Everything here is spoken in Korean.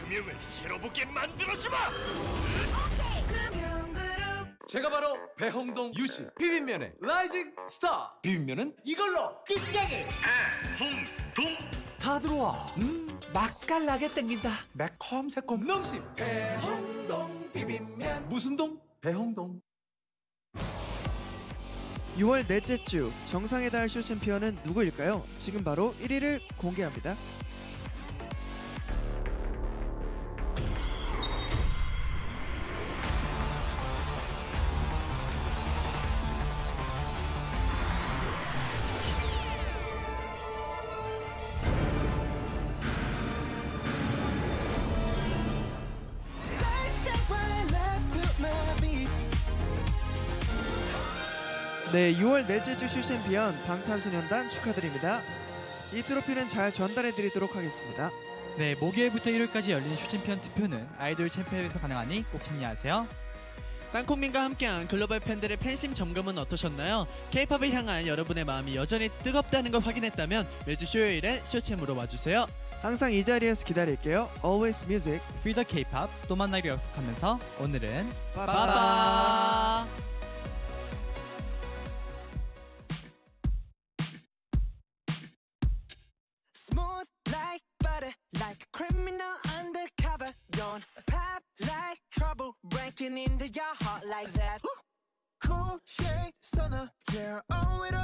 금융을 새로 보게 만들어주마! 제가 바로 배홍동 유씨 비빔면의 rising star 비빔면은 이걸로 끝장을 배홍동 다 들어와 음 맛깔나게 땡긴다 매콤 새콤 농심 배홍동 비빔면 무슨 동? 배홍동 6월 넷째 주 정상의 달 쇼 챔피언은 누구일까요? 지금 바로 1위를 공개합니다. 네, 6월 넷째 주 쇼 챔피언 방탄소년단 축하드립니다. 이 트로피는 잘 전달해 드리도록 하겠습니다. 네, 목요일부터 일요일까지 열리는 쇼챔피언 투표는 아이돌 챔피언에서 가능하니 꼭 참여하세요. 땅콩민과 함께한 글로벌 팬들의 팬심 점검은 어떠셨나요? K-팝을 향한 여러분의 마음이 여전히 뜨겁다는 걸 확인했다면 매주 쇼요일엔 쇼챔으로 와주세요. 항상 이 자리에서 기다릴게요. Always Music. Free the K-pop 또 만나기로 약속하면서 오늘은 빠빠. Smooth like butter, like a criminal undercover. Don't pop like trouble, breaking into your heart like that. Cool shade stunner, yeah, owe it all